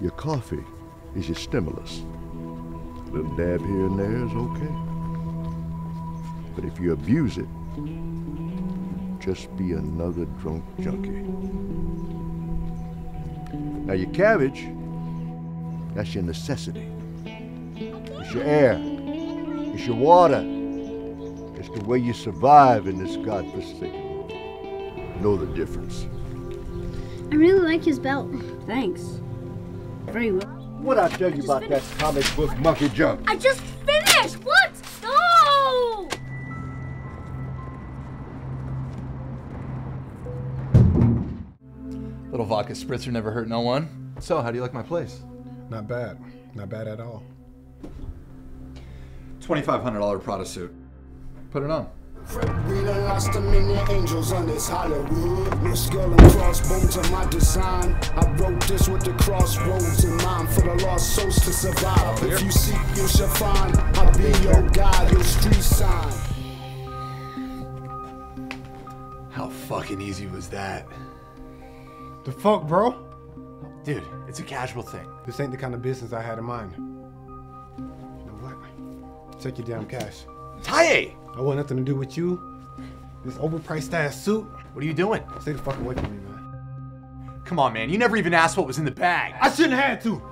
Your coffee is your stimulus. A little dab here and there is okay. But if you abuse it, just be another drunk junkie. Now your cabbage, that's your necessity. It's your air. It's your water. It's the way you survive in this godforsaken world. Know the difference. I really like his belt. Thanks. Very well. What I tell you about that comic book monkey junk? I just finished! What? No! Little vodka spritzer never hurt no one. So, how do you like my place? Not bad. Not bad at all. $2,500 Prada suit. Put it on. We done lost a million angels on this Hollywood. No skull and crossbones on my design. I wrote this with the crossroads in mind for the lost souls to survive. If you seek, you shall find. I'll be your guide, your street sign. How fucking easy was that? The fuck, bro? Dude, it's a casual thing. This ain't the kind of business I had in mind. You know what? Take your damn cash. Taye! I want nothing to do with you. This overpriced ass suit. What are you doing? Stay the fuck away from me, man. Come on, man. You never even asked what was in the bag. I shouldn't have had to.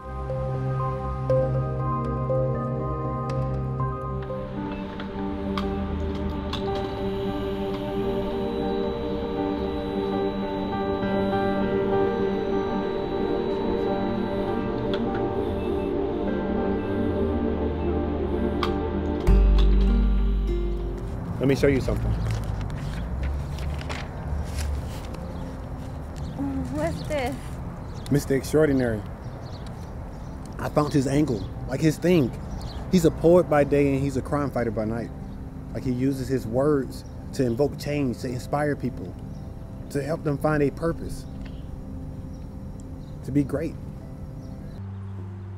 Let me show you something. What's this? Mr. Extraordinary. I found his angle, like his thing. He's a poet by day and he's a crime fighter by night. Like he uses his words to invoke change, to inspire people, to help them find a purpose, to be great.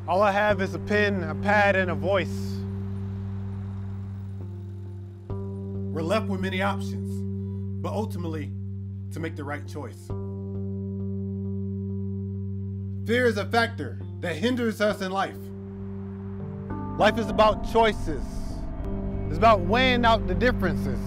All I have is a pen, a pad, and a voice. We're left with many options, but ultimately, to make the right choice. Fear is a factor that hinders us in life. Life is about choices. It's about weighing out the differences.